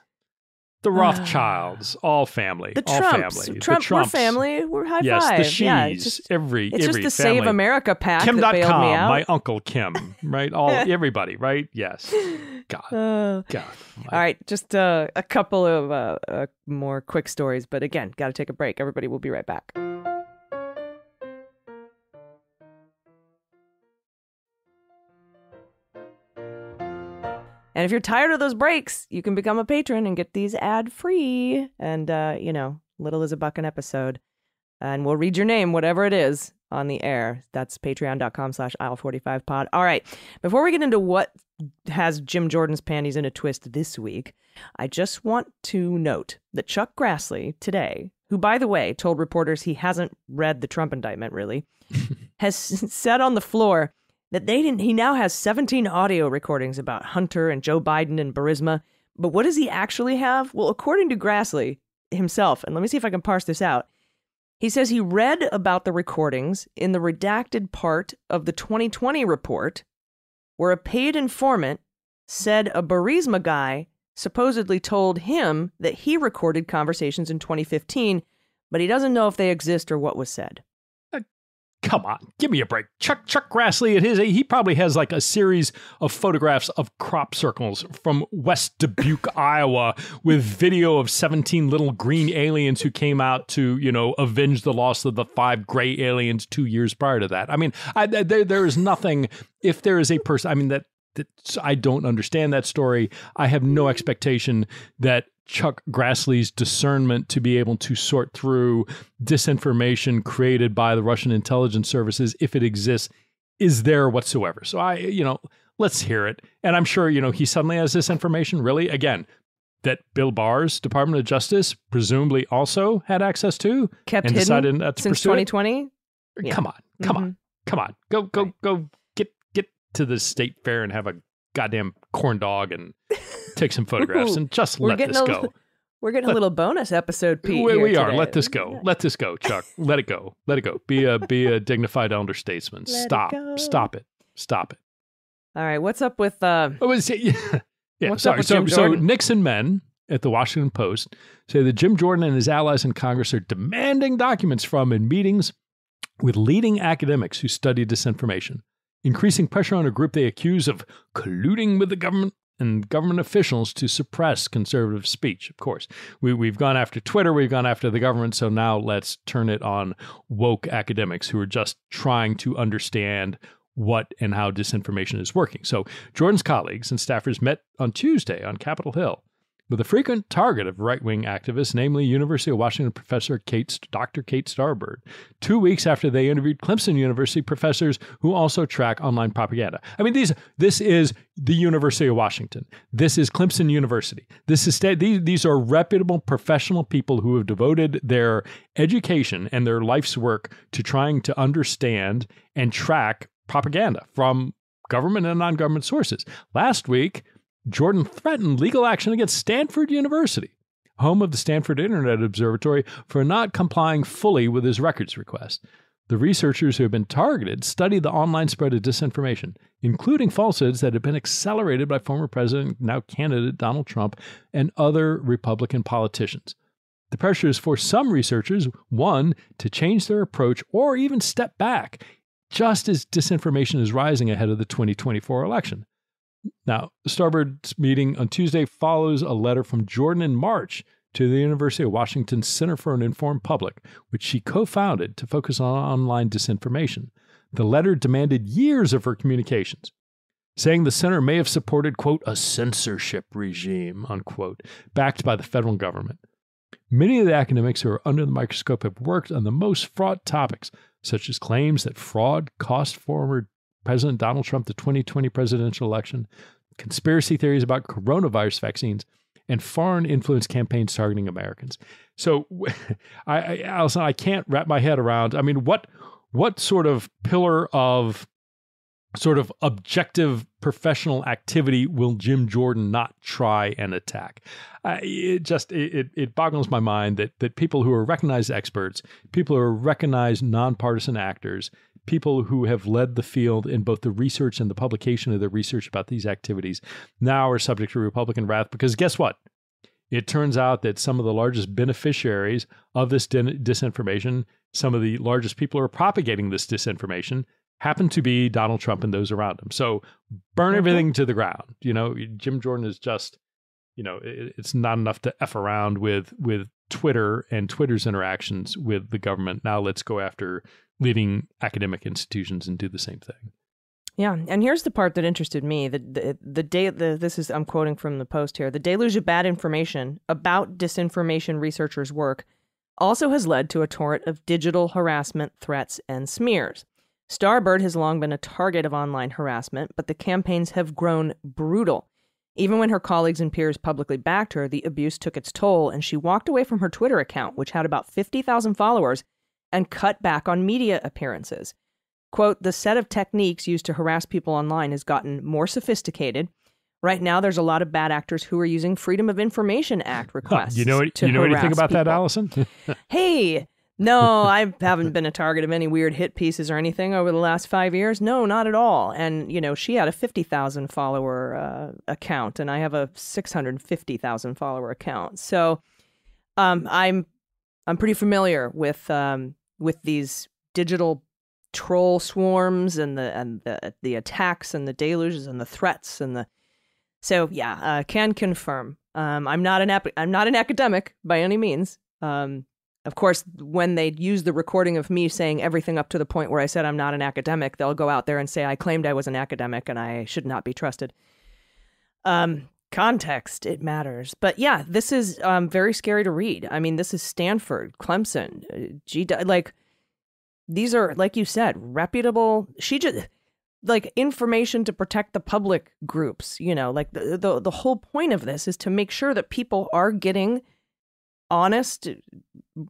the Rothschilds, all family, the all Trumps, family. Trump, the Trumps, we're family. We're high yes, five. the Shees, yeah, it's just, every it's every just the family. Save America pack that bailed me out. my uncle Kim, right? All everybody, right? Yes. God, Uh, God. all right, just uh, a couple of uh, uh, more quick stories, but again, got to take a break. Everybody, will be right back. And if you're tired of those breaks, you can become a patron and get these ad free. And, uh, you know, little as a buck an episode. And we'll read your name, whatever it is, on the air. That's patreon.com slash aisle45pod. All right. Before we get into what has Jim Jordan's panties in a twist this week, I just want to note that Chuck Grassley today, who, by the way, told reporters he hasn't read the Trump indictment really, has said on the floor that they didn't. He now has 17 audio recordings about Hunter and Joe Biden and Burisma. But what does he actually have? Well, according to Grassley himself, and let me see if I can parse this out. He says he read about the recordings in the redacted part of the 2020 report, where a paid informant said a Burisma guy supposedly told him that he recorded conversations in 2015, but he doesn't know if they exist or what was said. Come on, give me a break. Chuck Chuck Grassley at his he probably has like a series of photographs of crop circles from West Dubuque, Iowa, with video of 17 little green aliens who came out to, you know, avenge the loss of the five gray aliens 2 years prior to that. I mean, I, there there is nothing if there is a person I mean that that I don't understand that story. I have no expectation that Chuck Grassley's discernment to be able to sort through disinformation created by the Russian intelligence services, if it exists, is there whatsoever. So I, you know, let's hear it. And I'm sure, you know, he suddenly has this information. Really, again, that Bill Barr's Department of Justice presumably also had access to, Kept and hidden decided not to since 2020. Yeah. Come on, come Mhm. on, come on. Go, go, go. Get get to the state fair and have a goddamn corn dog and take some photographs Ooh, and just let this go. We're getting a little bonus episode, Pete. we, we are. Let this go. Let this go, Chuck. Let it go. Let it go. Be a be a dignified elder statesman. Let it Stop. go. Stop it. Stop it. All right, what's up with uh Oh, is it- yeah. yeah sorry. so, so Nix and Menn at the Washington Post say that Jim Jordan and his allies in Congress are demanding documents from and meetings with leading academics who study disinformation, increasing pressure on a group they accuse of colluding with the government and government officials to suppress conservative speech. Of course, we, we've gone after Twitter, we've gone after the government, so now let's turn it on woke academics who are just trying to understand what and how disinformation is working. So, Jordan's colleagues and staffers met on Tuesday on Capitol Hill with a frequent target of right wing activists, namely University of Washington professor Kate, Dr. Kate Starbird, two weeks after they interviewed Clemson University professors who also track online propaganda. I mean, these this is the University of Washington. This is Clemson University. This is these these are reputable professional people who have devoted their education and their life's work to trying to understand and track propaganda from government and non-government sources. Last week, Jordan threatened legal action against Stanford University, home of the Stanford Internet Observatory, for not complying fully with his records request. The researchers who have been targeted study the online spread of disinformation, including falsehoods that have been accelerated by former President, now candidate Donald Trump, and other Republican politicians. The pressure is for some researchers, one, to change their approach or even step back, just as disinformation is rising ahead of the 2024 election. Now, Starbird's meeting on Tuesday follows a letter from Jordan in March to the University of Washington Center for an Informed Public, which she co founded to focus on online disinformation. The letter demanded years of her communications, saying the center may have supported, quote, a censorship regime, unquote, backed by the federal government. Many of the academics who are under the microscope have worked on the most fraught topics, such as claims that fraud cost former President Donald Trump the 2020 presidential election, conspiracy theories about coronavirus vaccines, and foreign influence campaigns targeting Americans. So, I, I, Allison, I can't wrap my head around. I mean, what what sort of pillar of sort of objective professional activity will Jim Jordan not try and attack? It just it- it boggles my mind that that people who are recognized experts, people who are recognized nonpartisan actors, people who have led the field in both the research and the publication of the research about these activities now are subject to Republican wrath because guess what? It turns out that some of the largest beneficiaries of this din- disinformation, some of the largest people who are propagating this disinformation, happen to be Donald Trump and those around him. So burn Mhm. everything to the ground. You know, Jim Jordan is just, you know, it, it's not enough to f around with with Twitter and Twitter's interactions with the government. Now let's go after leading academic institutions and do the same thing. Yeah, and here's the part that interested me. The the, the day the, this is I'm quoting from the post here. The deluge of bad information about disinformation researchers' work also has led to a torrent of digital harassment, threats, and smears. Starbird has long been a target of online harassment, but the campaigns have grown brutal. Even when her colleagues and peers publicly backed her, the abuse took its toll, and she walked away from her Twitter account, which had about 50,000 followers, and cut back on media appearances. Quote, the set of techniques used to harass people online has gotten more sophisticated. Right now, there's a lot of bad actors who are using Freedom of Information Act requests. you know, to you know anything about that. Allison? Hey, no, I haven't been a target of any weird hit pieces or anything over the last five years. No, not at all. And, you know, she had a 50,000 follower uh, account, and I have a 650,000 follower account. So um, I'm I'm pretty familiar with um, with these digital troll swarms and the and the the attacks and the deluges and the threats and the so yeah uh, can confirm. Um, I'm not an ep- I'm not an academic by any means. Um, of course when they use the recording of me saying everything up to the point where I said I'm not an academic they'll go out there and say I claimed I was an academic and I should not be trusted. Um context it matters. But yeah this is um very scary to read. I mean this is stanford clemson uh, G like these are like you said reputable she just like information to protect the public groups you know like the, the the whole point of this is to make sure that people are getting honest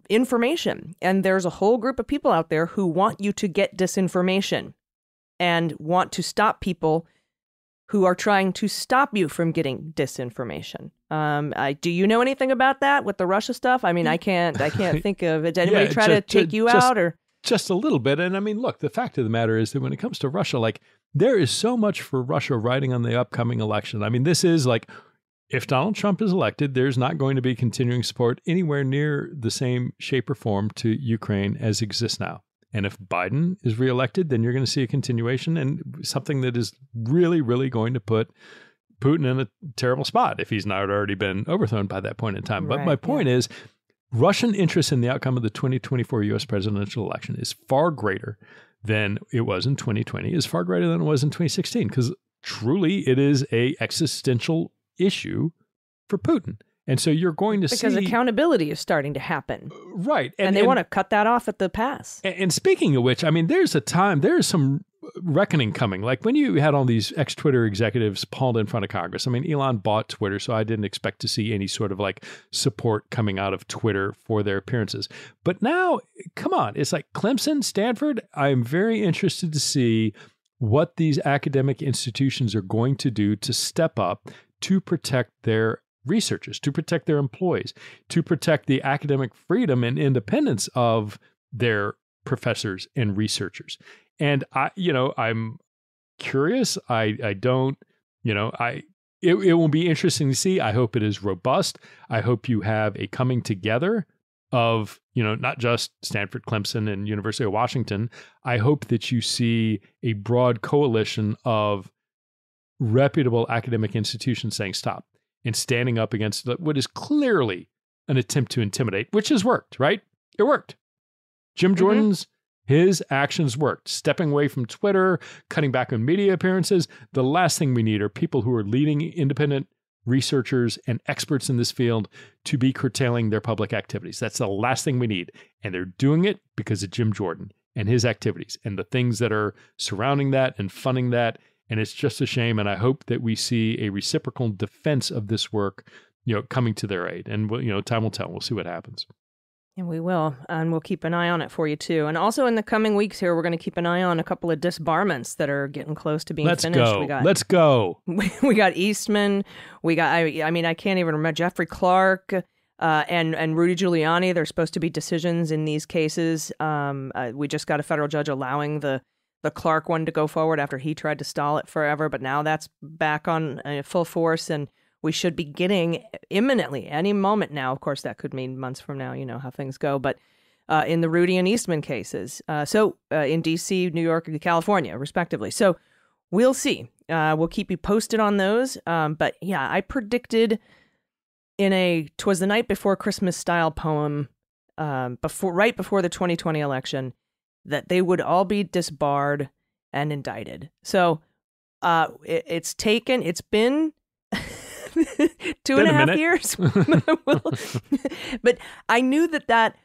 information. And there's a whole group of people out there who want you to get disinformation and want to stop people who are trying to stop you from getting disinformation. Um, I, do you know anything about that with the Russia stuff? I mean, I can't, I can't think of it. Did anybody Yeah, try ju- to take you just- out or? just a little bit. And I mean, look, the fact of the matter is that when it comes to Russia, like there is so much for Russia riding on the upcoming election. I mean, this is like if Donald Trump is elected, there's not going to be continuing support anywhere near the same shape or form to Ukraine as exists now. And if Biden is reelected, then you're going to see a continuation and something that is really, really going to put Putin in a terrible spot if he's not already been overthrown by that point in time. but Right, my yeah. point is, Russian interest in the outcome of the 2024 US presidential election is far greater than it was in 2020, is far greater than it was in 2016, because truly it is a existential issue for Putin. And so you're going to Because see Because accountability is starting to happen. Uh, right, And, they want to cut that off at the pass. and, and speaking of which, I mean, there's a time, there's some reckoning coming. Like when you had all these ex Twitter executives hauled in front of Congress. I mean, Elon bought Twitter, so I didn't expect to see any sort of like support coming out of Twitter for their appearances. But now, come on, it's like Clemson, Stanford. I'm very interested to see what these academic institutions are going to do to step up to protect their researchers, to protect their employees, to protect the academic freedom and independence of their professors and researchers. And I, you know, I'm curious. I, I don't, you know, I, it, it will be interesting to see. I hope it is robust. I hope you have a coming together of, you know, not just Stanford, Clemson, and University of Washington. I hope that you see a broad coalition of reputable academic institutions saying stop and standing up against what is clearly an attempt to intimidate, which has worked, right? It worked. Jim Mhm. Jordan's his actions worked. Stepping away from Twitter, cutting back on media appearances. The last thing we need are people who are leading independent researchers and experts in this field to be curtailing their public activities. That's the last thing we need. And they're doing it because of Jim Jordan and his activities and the things that are surrounding that and funding that. And it's just a shame. And I hope that we see a reciprocal defense of this work, you know, coming to their aid. And we'll, you know, time will tell. We'll see what happens. And we will. And we'll keep an eye on it for you, too. And also in the coming weeks here, we're going to keep an eye on a couple of disbarments that are getting close to being Let's finished. go. We got Let's go. we, we got Eastman. We got I, I mean I can't even remember Jeffrey Clark uh, and and Rudy Giuliani. There's supposed to be decisions in these cases. Um, uh, we just got a federal judge allowing the the Clark one to go forward after he tried to stall it forever, but now that's back on uh, full force and. We should be getting imminently, any moment now. Of course, that could mean months from now. You know how things go, but uh, in the Rudy and Eastman cases, uh, so uh, in D.C., New York, and California, respectively. So we'll see. Uh, we'll keep you posted on those. Um, but yeah, I predicted in a "Twas the Night Before Christmas" style poem um, before, right before the 2020 election, that they would all be disbarred and indicted. So uh, it, it's taken, it's been two and a half years. but I knew that that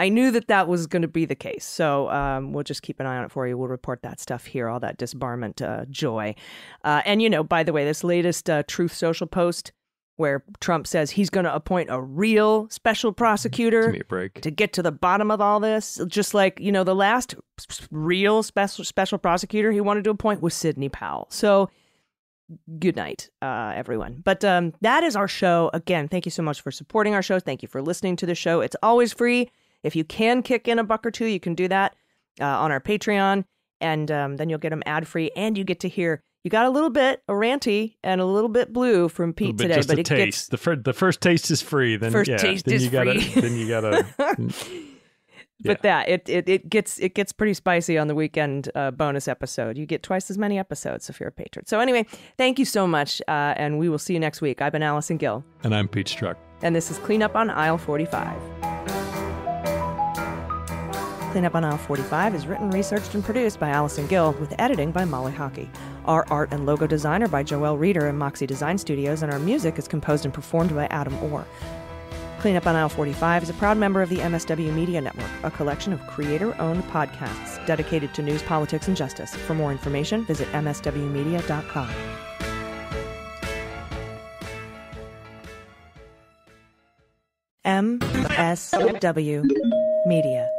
I knew that that was going to be the case. So um, we'll just keep an eye on it for you. We'll report that stuff here, all that disbarment uh, joy. Uh, and, you know, by the way, this latest uh, Truth Social post where Trump says he's going to appoint a real special prosecutor to get to the bottom of all this. Just like, you know, the last real special special prosecutor he wanted to appoint was Sidney Powell. So good night, uh, everyone. But um, that is our show. Again, thank you so much for supporting our show. Thank you for listening to the show. It's always free. If you can kick in a buck or two, you can do that uh, on our Patreon, and um, then you'll get them ad free, and you get to hear. You got a little bit a ranty and a little bit blue from Pete bit, today, but it taste. gets the first the first taste is free. Then First yeah, taste then is you gotta, free. Then you gotta. but that it, it it gets it gets pretty spicy on the weekend uh, bonus episode. You get twice as many episodes if you're a patron. So anyway, thank you so much, uh, and we will see you next week. I've been Allison Gill, and I'm Pete Strzok, and this is Cleanup on Aisle 45. Cleanup on Aisle 45 is written, researched, and produced by Allison Gill, with editing by Molly Hockey. Our art and logo designer by Joelle Reeder and Moxie Design Studios, and our music is composed and performed by Adam Orr. Cleanup on Aisle 45 is a proud member of the MSW Media Network, a collection of creator owned podcasts dedicated to news, politics, and justice. For more information, visit MSWmedia.com. MSW Media.